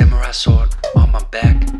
samurai sword on my back.